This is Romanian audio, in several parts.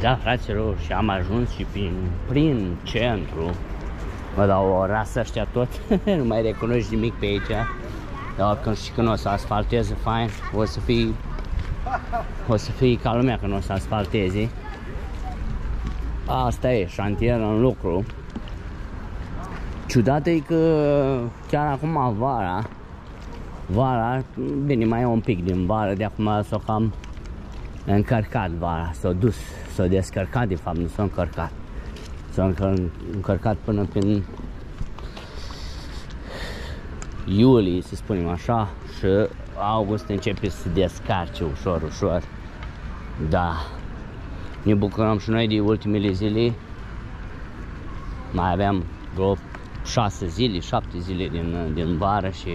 Da, fraților, și am ajuns și prin, prin centru. Mă dau o rasă ăștia tot, nu mai recunoști nimic pe aici. Dar când și când o să asfalteze fain, o să fii o să fie ca lumea când o să asfalteze. Asta e, șantier în lucru. Ciudat e că chiar acum vara, vara, bine mai e un pic din vară, de acum s-o cam încărcat vara, s-a dus, s-a descărcat de fapt, nu s-a încărcat. S-a încărcat până prin iulie, să spunem așa, și august începe să descarce ușor, ușor. Da. Ne bucurăm și noi de ultimele zile. Mai aveam vreo 6 zile, 7 zile din, din vară și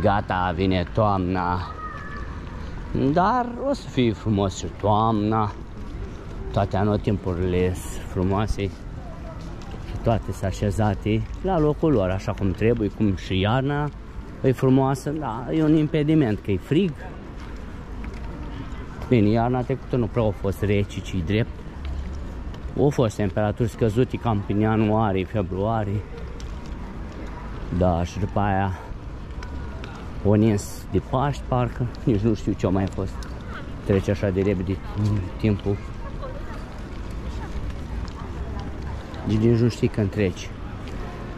gata, vine toamna. Dar o să fie frumos și toamna. Toate anotimpurile sunt frumoase și toate sunt așezate la locul lor, așa cum trebuie, cum și iarna e frumoasă, da, e un impediment, că e frig. Bine, iarna trecută nu prea a fost rece, ci drept. Au fost temperaturi scăzute cam prin ianuarie, februarie. Da, și după aia o nins de Paști, parcă, nici nu știu ce a mai fost. Trece așa de repede timpul. Nici nu știi când treci.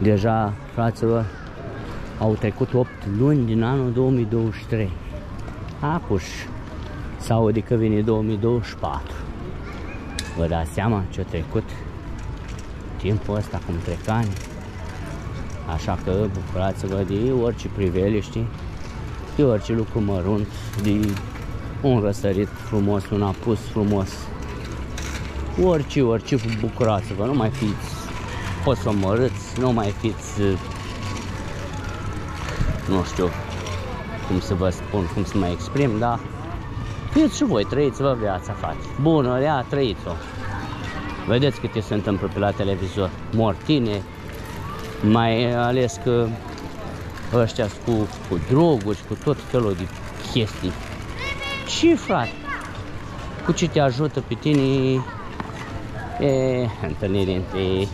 Deja, fraților, au trecut 8 luni din anul 2023. Acuș sau aude că vine 2024. Vă dați seama ce-a trecut timpul ăsta cum trec ani. Așa că bucurați-vă de orice priveliști, de orice lucru mărunt, de un răsărit frumos, un apus frumos. Orice, orice, bucurați-vă, nu mai fiți posomorâți, nu mai fiți nu știu cum să vă spun, cum să mă exprim, dar fiți și voi, trăiți-vă viața, frate. Bună, rea, trăiți-o. Vedeți câte se întâmplă pe la televizor. Mortine, mai ales că ăștia cu, cu droguri, cu tot felul de chestii. Și frate, cu ce te ajută pe tine e întâlnire între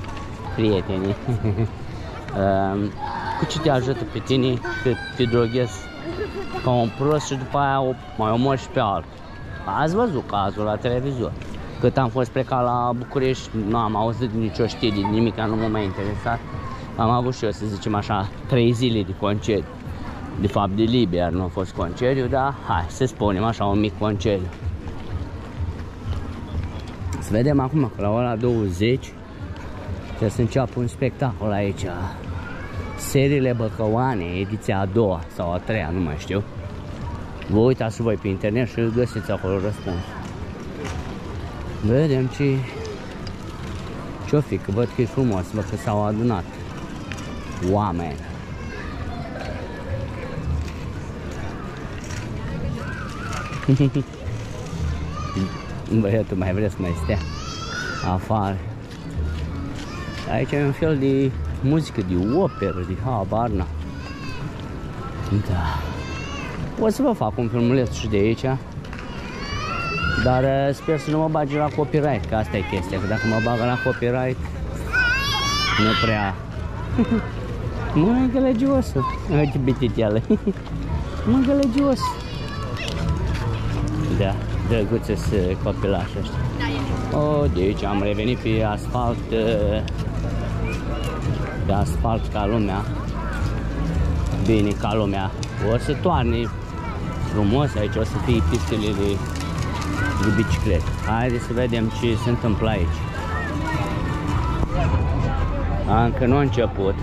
prieteni. cu ce te ajută pe tine că te droghezi ca un prost și după aia o, mai omori și pe altul. Ați văzut cazul la televizor. Cât am fost plecat la București, nu am auzit nicio știre, nimic, nu m-a mai interesat. Am avut și eu, să zicem așa, trei zile de concediu. De fapt, de liber nu a fost concediu, dar hai să spunem așa, un mic concediu. Să vedem acum că la ora 20 trebuie să înceapă un spectacol aici seriile Băcăoane, ediția a doua sau a treia, nu mai știu. Vă uitați și voi pe internet și găsiți acolo răspuns. Vedem ce ce-o fi, că văd că e frumos, văd că s-au adunat oameni. Băiatul mai vrea să mai stea afară. Aici e un fel de muzică de operă, de habar, na. Da. O să vă fac un filmuleț și de aici. Dar uh, sper să nu mă bagi la copyright, că asta e chestia, că dacă mă bagă la copyright, nu prea... mă, gălăgiosul! Uite bititeală! mă, gălăgios! Da, drăguțe să copilași ăștia. O, de aici am revenit pe asfalt uh, de asfalt ca lumea, bine ca lumea. O să toarne frumos, aici o să fie pistele de, de biciclete. Haideți să vedem ce se întâmplă aici. Încă nu a început.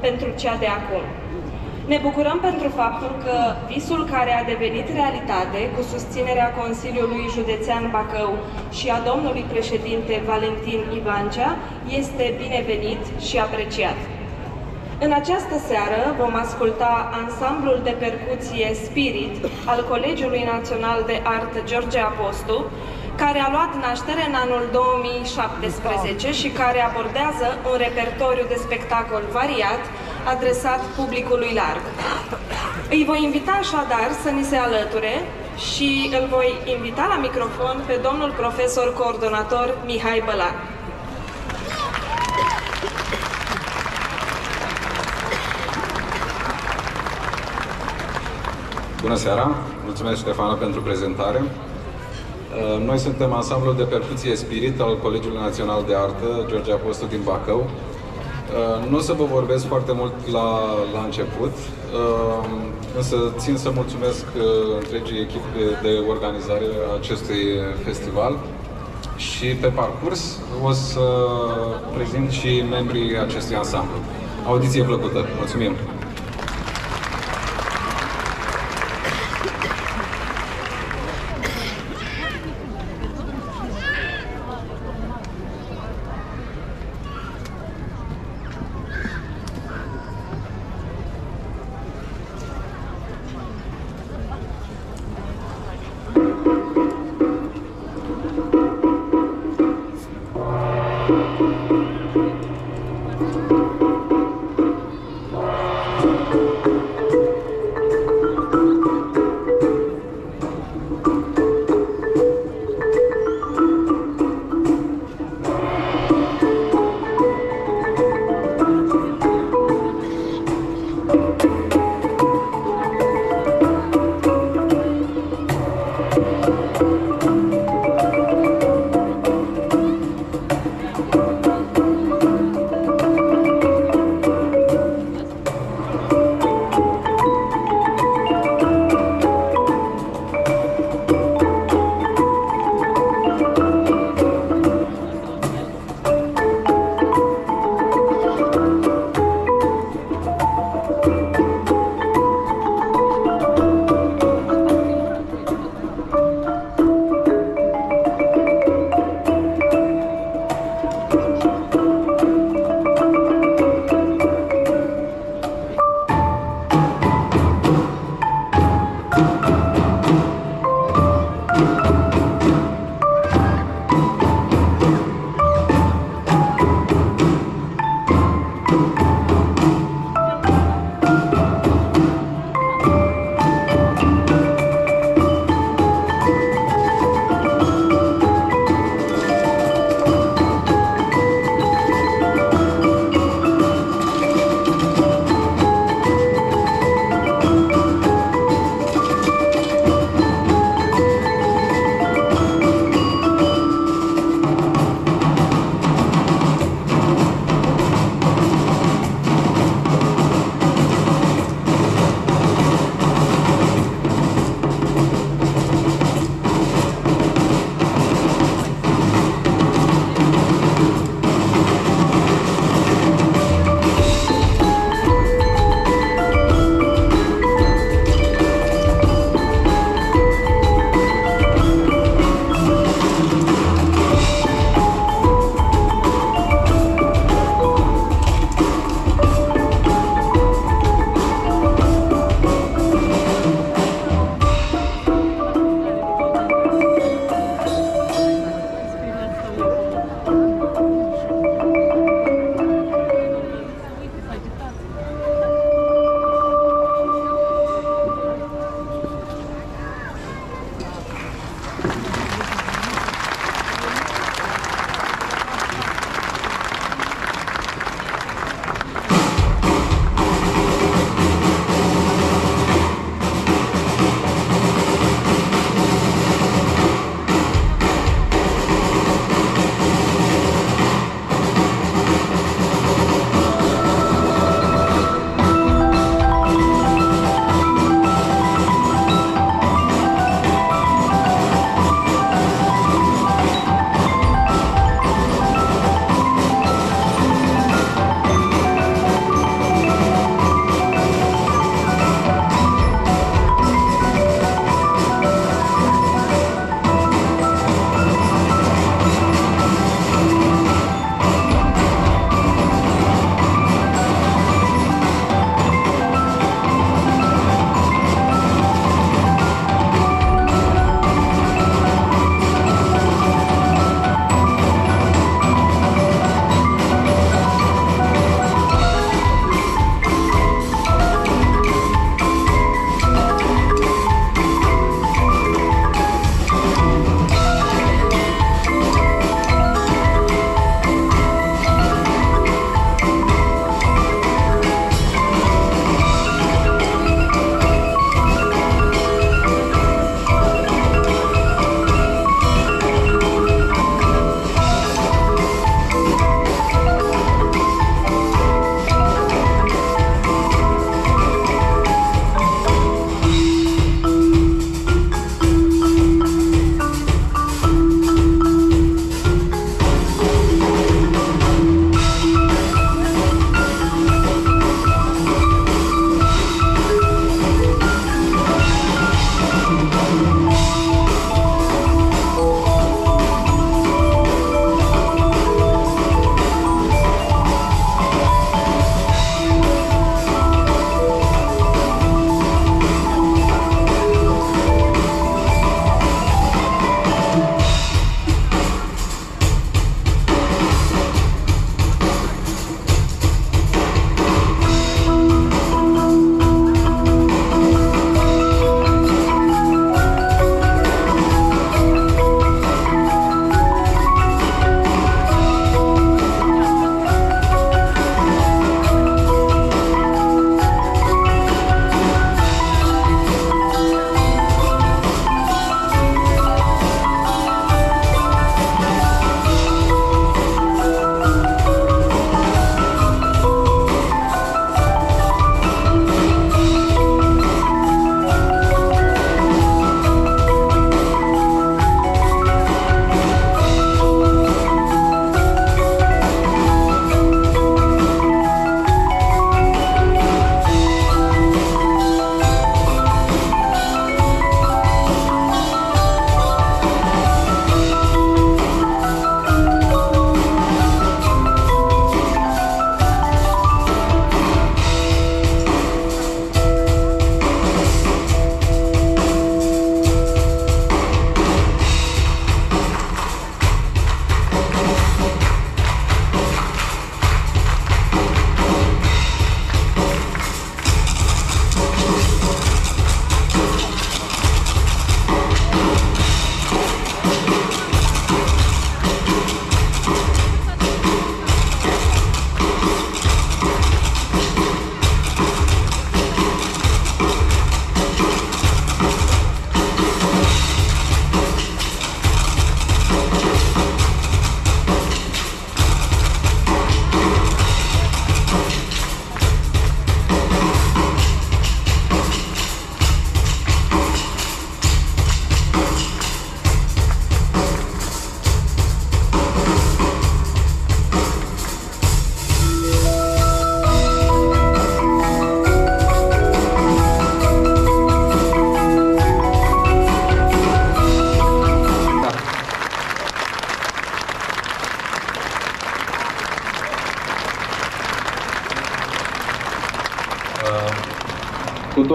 Pentru cea de acum. Ne bucurăm pentru faptul că visul care a devenit realitate cu susținerea Consiliului Județean Bacău și a domnului președinte Valentin Ivancea este binevenit și apreciat. În această seară vom asculta ansamblul de percuție Spirit al Colegiului Național de Artă George Apostu, care a luat naștere în anul 2017 și care abordează un repertoriu de spectacol variat, adresat publicului larg. Îi voi invita așadar să ni se alăture și îl voi invita la microfon pe domnul profesor coordonator Mihai Bălan. Bună seara! Mulțumesc, Ștefana, pentru prezentare. Uh, noi suntem ansamblul de percuție Spirit al Colegiului Național de Artă George Apostu din Bacău. Uh, nu o să vă vorbesc foarte mult la, la început, uh, însă țin să mulțumesc întregii echipe de organizare a acestui festival și pe parcurs o să prezint și membrii acestui ansamblu. Audiție plăcută! Mulțumim!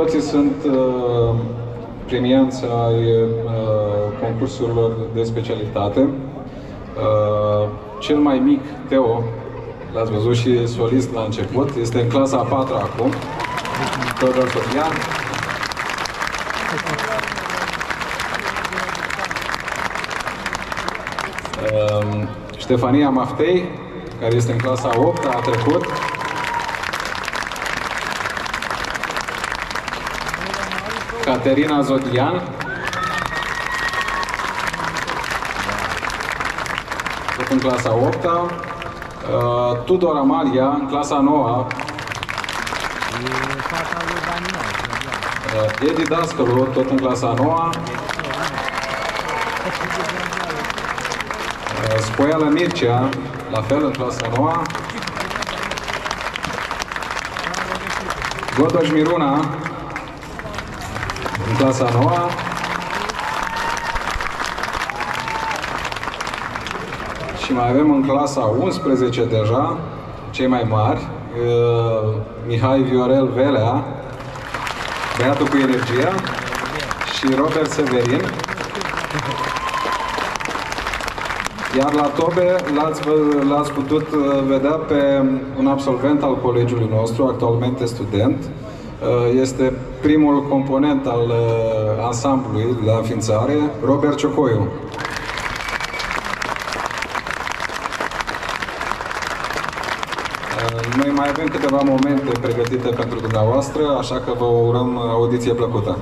Cu toții sunt uh, premianți ai uh, concursurilor de specialitate. Uh, cel mai mic, Teo, l-ați văzut și solist la început, este în clasa a patra acum, Teodor Sofian. Uh, Ștefania Maftei, care este în clasa 8 a trecut. Caterina Zodian. Tot în clasa 8 -a. Uh, Tudor Amalia, în clasa 9 uh, Edi Dascălu, tot în clasa 9 uh, Spoiala Mircea, la fel în clasa 9 Godoș Miruna, în clasa 9 Și mai avem în clasa 11 deja, cei mai mari, uh, Mihai Viorel Velea, băiatul cu energia, și Robert Severin. Iar la tobe l-ați, l-ați putut uh, vedea pe un absolvent al colegiului nostru, actualmente student. Uh, este primul component al uh, ansamblului la înființare, Robert Ciocoiu. Noi mai avem câteva momente pregătite pentru dumneavoastră, așa că vă urăm audiție plăcută.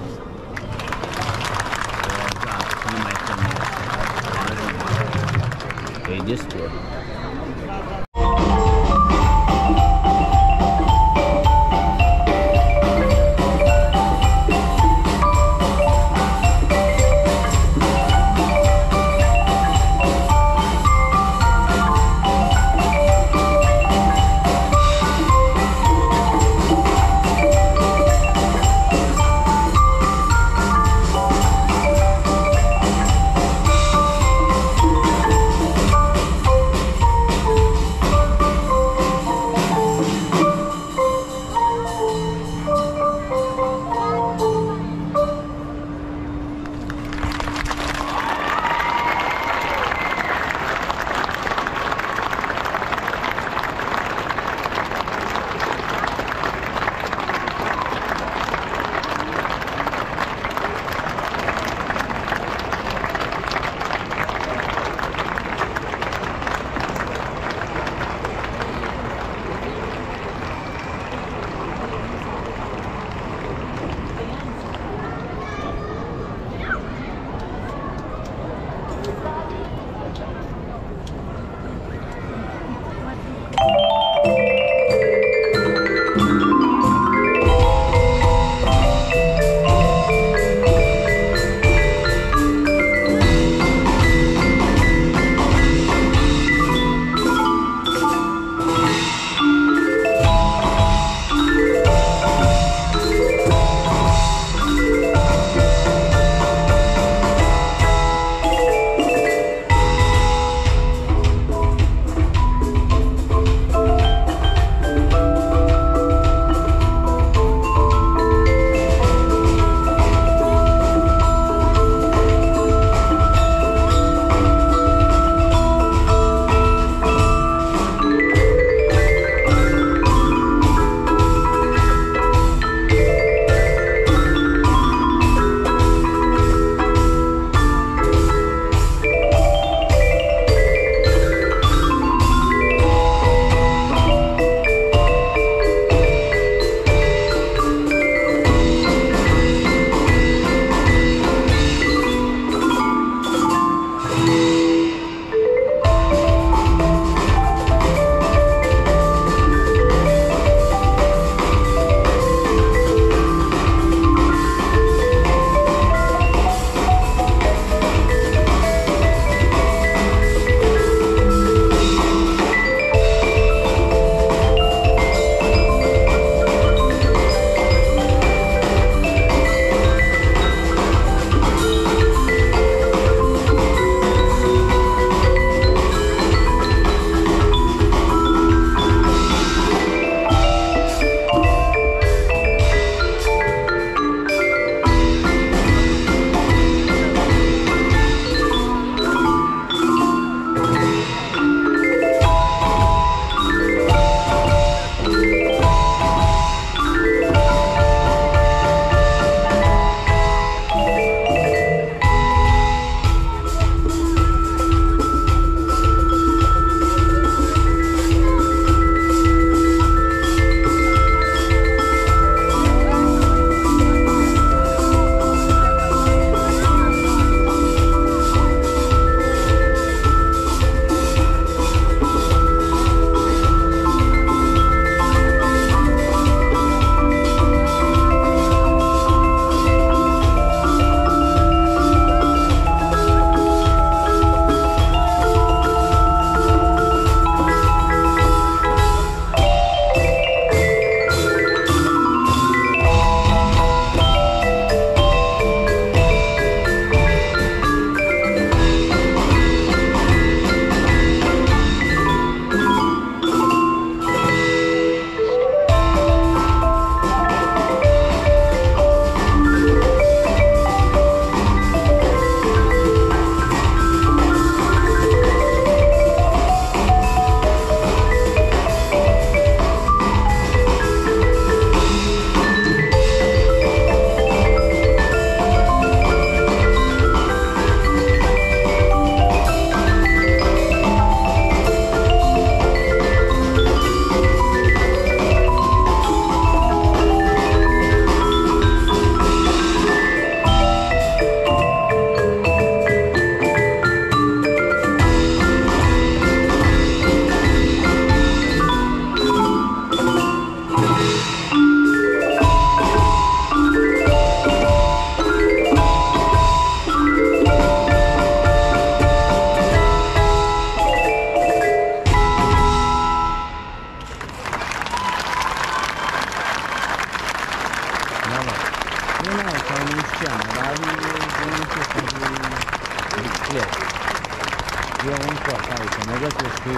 Aici, mă găsesc și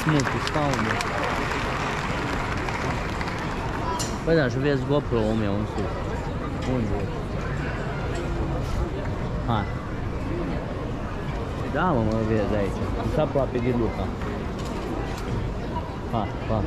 sunt multe scaune. Păi da, și vezi GoPro-ul meu în sus. Unde e? Hai. Da, mă, mă vezi aici. Sunt aproape de Luca. Hai, hai.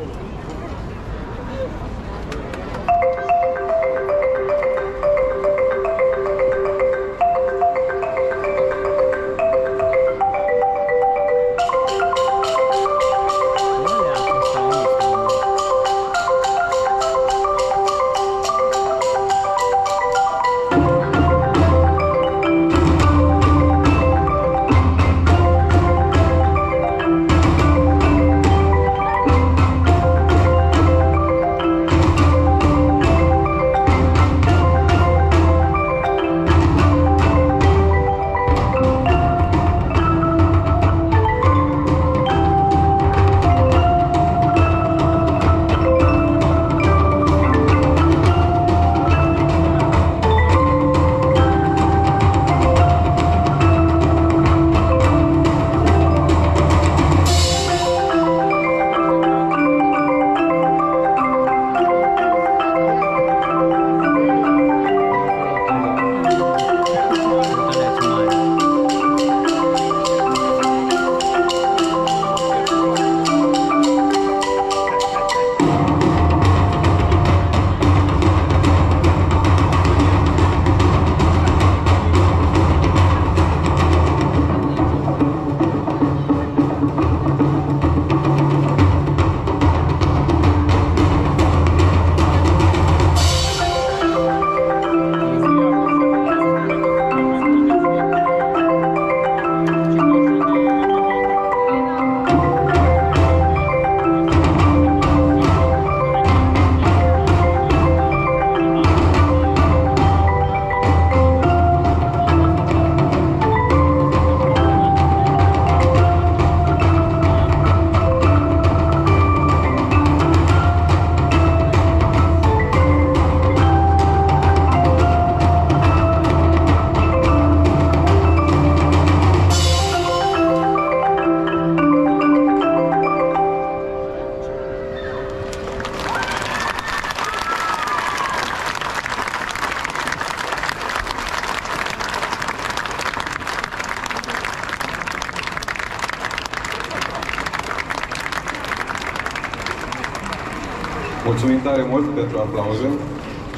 Aplauze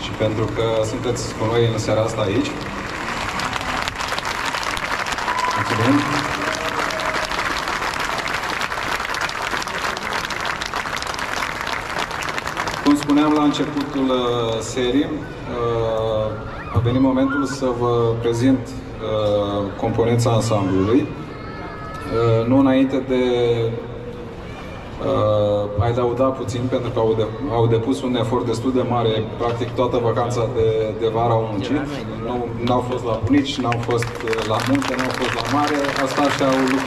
și pentru că sunteți cu noi în seara asta aici. Mulțumim! Cum spuneam la începutul uh, serii, uh, a venit momentul să vă prezint uh, componența ansamblului. Uh, nu înainte de uh, ai lauda puțin pentru că au, de, au depus un efort destul de mare, practic toată vacanța de, de vară au muncit. Nu au fost la bunici, n-au fost uh, la munte, n-au fost la mare, asta și-au lucrat